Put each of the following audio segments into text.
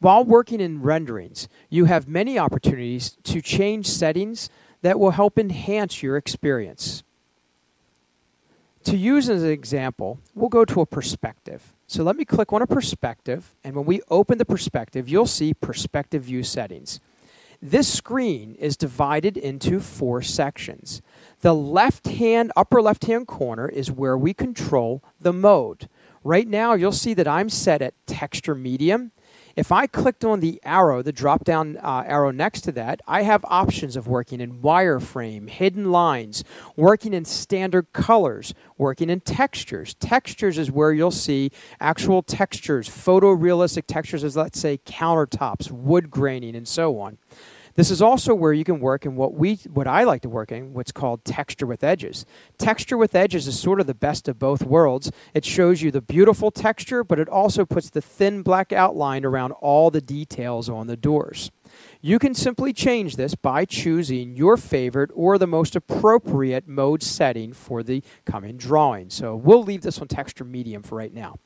While working in renderings, you have many opportunities to change settings that will help enhance your experience. To use as an example, we'll go to a perspective. So let me click on a perspective, and when we open the perspective, you'll see perspective view settings. This screen is divided into four sections. The left hand, upper left hand corner is where we control the mode. Right now, you'll see that I'm set at texture medium. If I clicked on the arrow, the drop down uh, arrow next to that, I have options of working in wireframe, hidden lines, working in standard colors, working in textures. Textures is where you'll see actual textures, photorealistic textures as let's say countertops, wood graining, and so on. This is also where you can work in what we what I like to work in, what's called texture with edges. Texture with edges is sort of the best of both worlds. It shows you the beautiful texture, but it also puts the thin black outline around all the details on the doors. You can simply change this by choosing your favorite or the most appropriate mode setting for the coming drawing. So we'll leave this on texture medium for right now.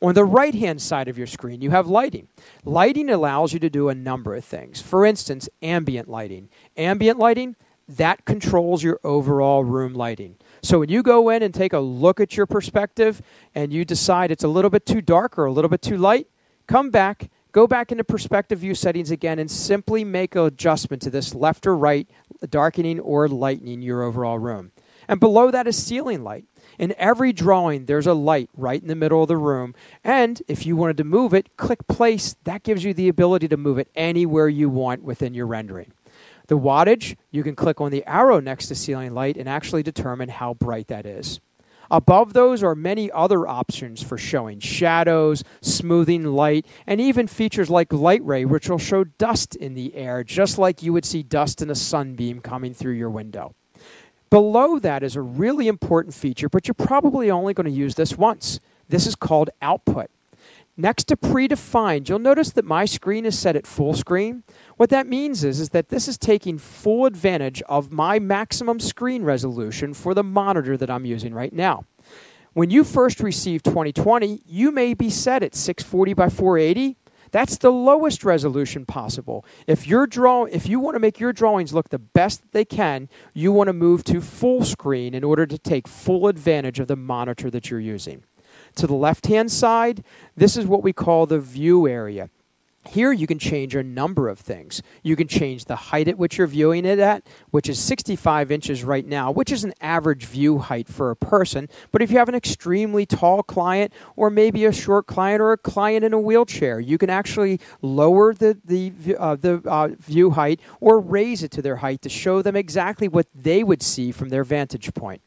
On the right hand side of your screen, you have lighting. Lighting allows you to do a number of things. For instance, ambient lighting. Ambient lighting, that controls your overall room lighting. So when you go in and take a look at your perspective and you decide it's a little bit too dark or a little bit too light, come back, go back into perspective view settings again and simply make an adjustment to this left or right, darkening or lightening your overall room. And below that is ceiling light. In every drawing, there's a light right in the middle of the room. And if you wanted to move it, click place. That gives you the ability to move it anywhere you want within your rendering. The wattage, you can click on the arrow next to ceiling light and actually determine how bright that is. Above those are many other options for showing shadows, smoothing light, and even features like light ray, which will show dust in the air, just like you would see dust in a sunbeam coming through your window. Below that is a really important feature, but you're probably only going to use this once. This is called output. Next to predefined, you'll notice that my screen is set at full screen. What that means is, is that this is taking full advantage of my maximum screen resolution for the monitor that I'm using right now. When you first received 2020, you may be set at 640 by 480 that's the lowest resolution possible. If your draw, if you want to make your drawings look the best that they can, you want to move to full screen in order to take full advantage of the monitor that you're using. To the left-hand side, this is what we call the view area. Here you can change a number of things. You can change the height at which you're viewing it at, which is 65 inches right now, which is an average view height for a person. But if you have an extremely tall client, or maybe a short client, or a client in a wheelchair, you can actually lower the, the, uh, the uh, view height or raise it to their height to show them exactly what they would see from their vantage point.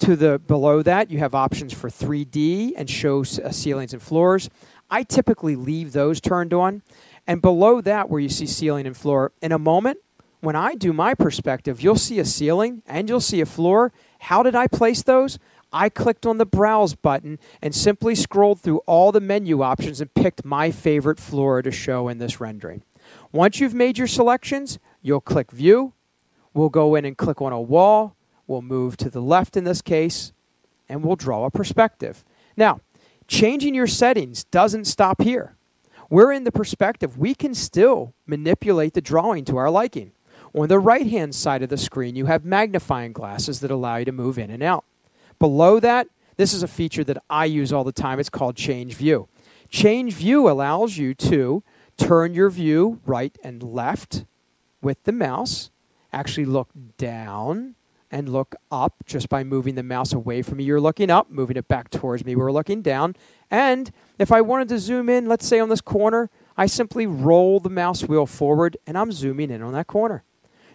To the below that, you have options for 3D and show uh, ceilings and floors. I typically leave those turned on. And below that, where you see ceiling and floor, in a moment, when I do my perspective, you'll see a ceiling and you'll see a floor. How did I place those? I clicked on the Browse button and simply scrolled through all the menu options and picked my favorite floor to show in this rendering. Once you've made your selections, you'll click View. We'll go in and click on a wall. We'll move to the left in this case, and we'll draw a perspective. Now, Changing your settings doesn't stop here. We're in the perspective. We can still manipulate the drawing to our liking. On the right hand side of the screen, you have magnifying glasses that allow you to move in and out. Below that, this is a feature that I use all the time. It's called Change View. Change View allows you to turn your view right and left with the mouse, actually look down and look up just by moving the mouse away from me. You're looking up, moving it back towards me. We're looking down. And if I wanted to zoom in, let's say on this corner, I simply roll the mouse wheel forward and I'm zooming in on that corner.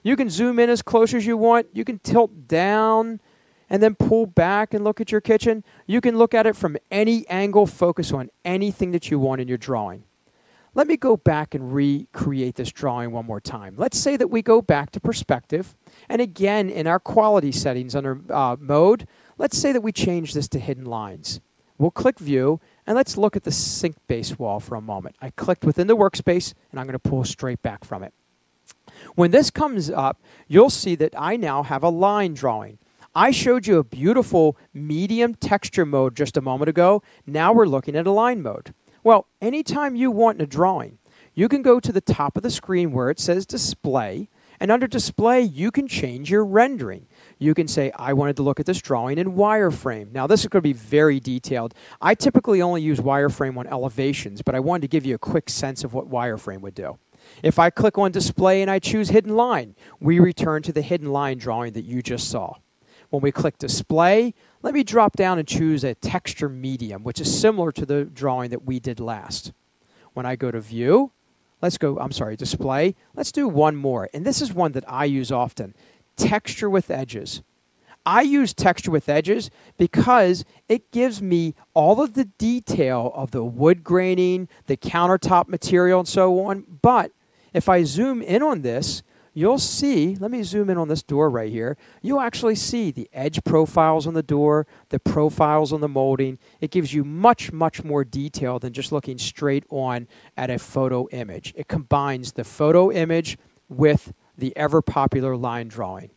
You can zoom in as close as you want. You can tilt down and then pull back and look at your kitchen. You can look at it from any angle, focus on anything that you want in your drawing. Let me go back and recreate this drawing one more time. Let's say that we go back to perspective. And again, in our quality settings under uh, mode, let's say that we change this to hidden lines. We'll click view and let's look at the sink base wall for a moment. I clicked within the workspace and I'm going to pull straight back from it. When this comes up, you'll see that I now have a line drawing. I showed you a beautiful medium texture mode just a moment ago. Now we're looking at a line mode. Well, anytime you want a drawing, you can go to the top of the screen where it says display, and under display, you can change your rendering. You can say, I wanted to look at this drawing in wireframe. Now, this is going to be very detailed. I typically only use wireframe on elevations, but I wanted to give you a quick sense of what wireframe would do. If I click on display and I choose hidden line, we return to the hidden line drawing that you just saw. When we click display, let me drop down and choose a texture medium, which is similar to the drawing that we did last. When I go to view, let's go, I'm sorry, display, let's do one more. And this is one that I use often texture with edges. I use texture with edges because it gives me all of the detail of the wood graining, the countertop material, and so on. But if I zoom in on this, you'll see, let me zoom in on this door right here. You'll actually see the edge profiles on the door, the profiles on the molding. It gives you much, much more detail than just looking straight on at a photo image. It combines the photo image with the ever popular line drawing.